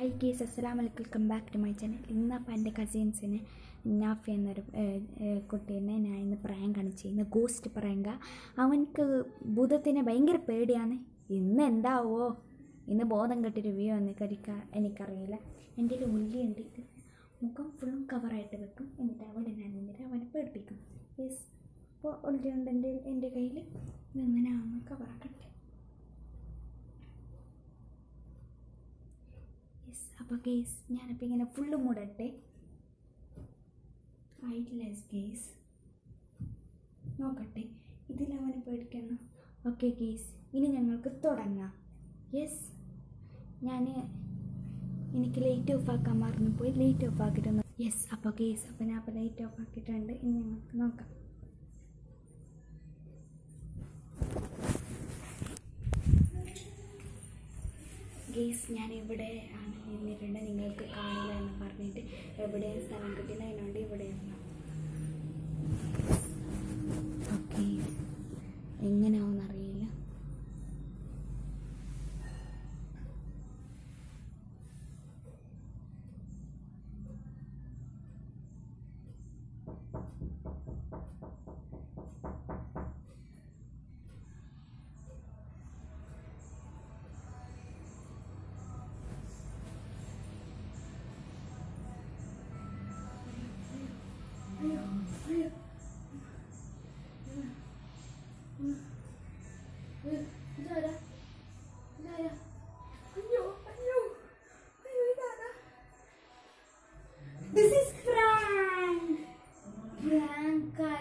Hi guys അസ്സലാം വലൈക്കും welcome back to my channel ഇന്നപ്പോൾ എന്റെ കസിൻസിന് നാഫി എന്നൊരു കുട്ടീനെ ഞാൻ ഇന്ന് പ്രാങ്കാണ് ചെയ്യുന്നത് ഗോസ്റ്റ് പ്രാങ്ക അവനക്ക് ഭൂതത്തിനെ ഭയങ്കര പേടിയാണ്. ഇന്ന് എന്താവോ? ഇന്ന് ബോധം കെട്ടിട്ട് വ്യൂ എന്ന് എനിക്കരിക്ക എനിക്കറിയില്ല. എന്റെ കയ്യിൽ ഉള്ളിയുണ്ട്. മുഖം ഫുള്ളും കവറായിട്ട് വെക്കും. എന്നിട്ട് അവിടെ ഞാൻ നിന്നിട്ട് അവനെ പേടിപ്പിക്കും. യെസ് അപ്പോൾ ഉള്ളിയുണ്ട് എന്റെ എന്റെ കയ്യിൽ. ഇങ്ങനെ അവന് യെസ് അപ്പോൾ കേസ് ഞാനിപ്പോൾ ഇങ്ങനെ ഫുള്ള് മൂടട്ടെ. ഐഡ്ലെസ് കേസ് നോക്കട്ടെ. ഇതിൽ അവന് പേടിക്കണം ഓക്കെ കേസ് ഇനി ഞങ്ങൾക്ക് തുടങ്ങാം. യെസ് ഞാൻ എനിക്ക് ലൈറ്റ് ഓഫ് ആക്കാൻ മറന്നു പോയി ലൈറ്റ് ഓഫ് ആക്കിയിട്ടുണ്ട് യെസ് അപ്പോൾ കേസ് അപ്പോൾ ഞാൻ അപ്പോൾ ലൈറ്റ് ഓഫ് ആക്കിയിട്ടുണ്ട്. ഇനി ഞങ്ങൾക്ക് നോക്കാം. ഗേസ് ഞാൻ എവിടെ ആണ് നിന്നിട്ടുണ്ട്. നിങ്ങൾക്ക് കാണില്ല എന്ന് പറഞ്ഞിട്ട് എവിടെയും സ്ഥലം കിട്ടില്ല അതിനോണ്ട് ഇവിടെയാണ്. ഓക്കെ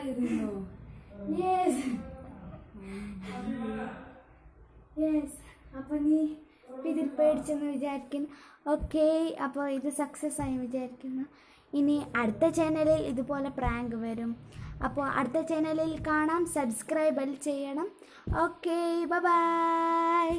ആയിരുന്നു യെസ് യെസ് അപ്പോൾ നീ ഇതിൽ പേടിച്ചെന്ന് വിചാരിക്കുന്നു. ഓക്കെ അപ്പോൾ ഇത് സക്സസ് ആയി വിചാരിക്കുന്നു. ഇനി അടുത്ത ചാനലിൽ ഇതുപോലെ പ്രാങ്ക് വരും. അപ്പോൾ അടുത്ത ചാനലിൽ കാണാം. സബ്സ്ക്രൈബ് ചെയ്യണം. Okay bye